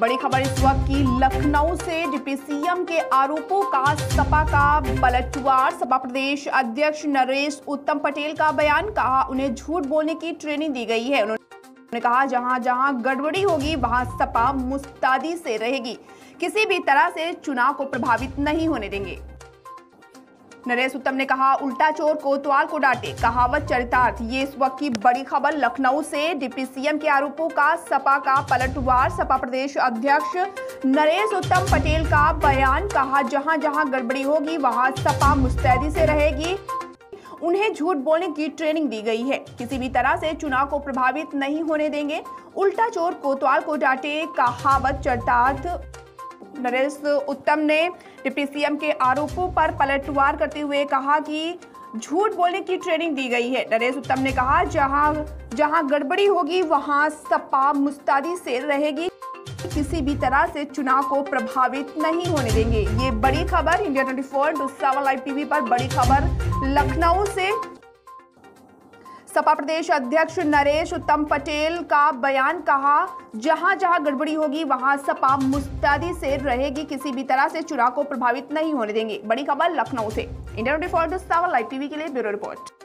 बड़ी खबर इस वक्त की, लखनऊ से डिप्टी सीएम के आरोपों का सपा का पलटवार सपा प्रदेश अध्यक्ष नरेश उत्तम पटेल का बयान, कहा उन्हें झूठ बोलने की ट्रेनिंग दी गई है। उन्होंने कहा, जहाँ जहाँ गड़बड़ी होगी, वहाँ सपा मुस्तादी से रहेगी। किसी भी तरह से चुनाव को प्रभावित नहीं होने देंगे। नरेश उत्तम ने कहा, उल्टा चोर कोतवाल को डांटे। कहावत चरितार्थ। ये इस वक्त की बड़ी खबर लखनऊ से। डिप्टी सीएम के आरोपों का सपा का पलटवार। सपा प्रदेश अध्यक्ष नरेश उत्तम पटेल का बयान। कहा, जहाँ जहाँ गड़बड़ी होगी, वहाँ सपा मुस्तैदी से रहेगी। उन्हें झूठ बोलने की ट्रेनिंग दी गई है। किसी भी तरह से चुनाव को प्रभावित नहीं होने देंगे। उल्टा चोर कोतवाल को डांटे। कहावत चरितार्थ। नरेश उत्तम ने डिप्टी सीएम के आरोपों पर पलटवार करते हुए कहा कि झूठ बोलने की ट्रेनिंग दी गई है। नरेश उत्तम ने कहा, जहाँ जहाँ गड़बड़ी होगी, वहाँ सपा मुस्तैदी से रहेगी। किसी भी तरह से चुनाव को प्रभावित नहीं होने देंगे। ये बड़ी खबर India twenty four live TV पर बड़ी खबर लखनऊ से। सपा प्रदेश अध्यक्ष नरेश उत्तम पटेल का बयान कहा, जहाँ जहाँ गड़बड़ी होगी, वहाँ सपा मुस्तैदी से रहेगी, किसी भी तरह से चुनाव को प्रभावित नहीं होने देंगे। बड़ी खबर लखनऊ से। India twenty four live TV के लिए ब्यूरो रिपोर्ट।